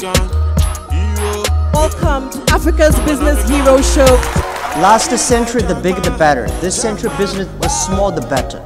Welcome to Africa's Business Hero Show. Last century, the bigger the better. This century, business, the small the better.